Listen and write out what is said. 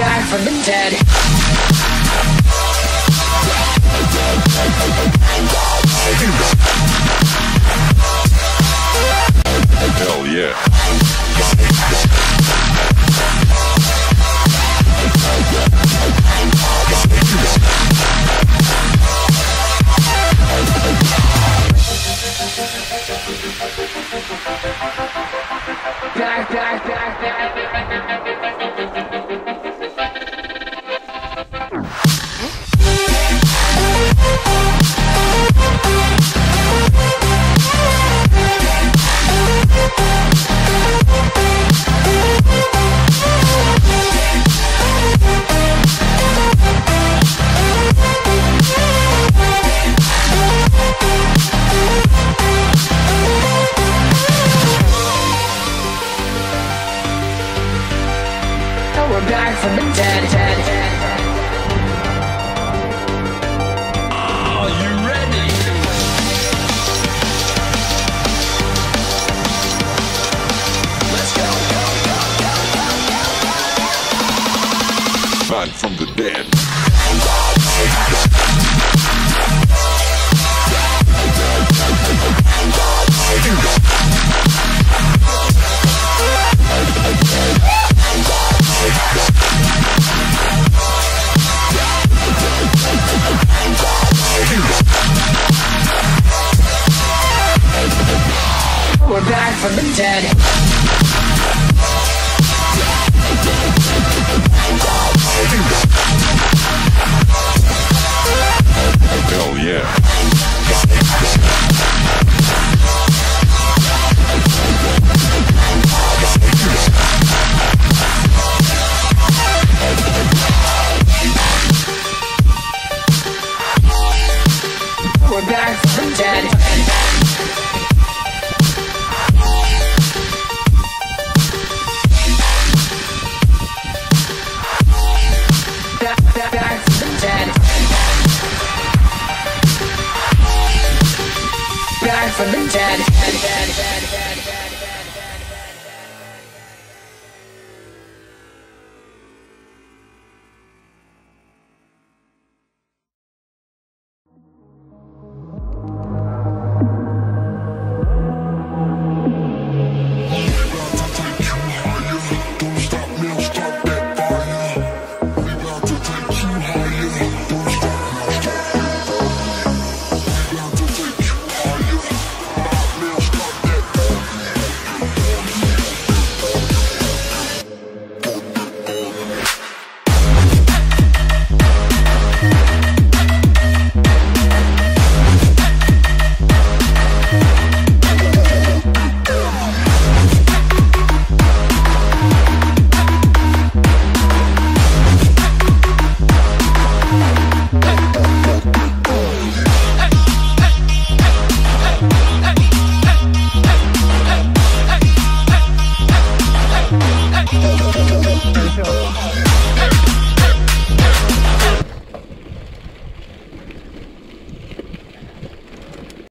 Back from the dead. Hell yeah. Back from the dead. dead, dead. Are you ready? Let's go. Back from the dead. From the dead. Hell yeah. From the dead. Tchau.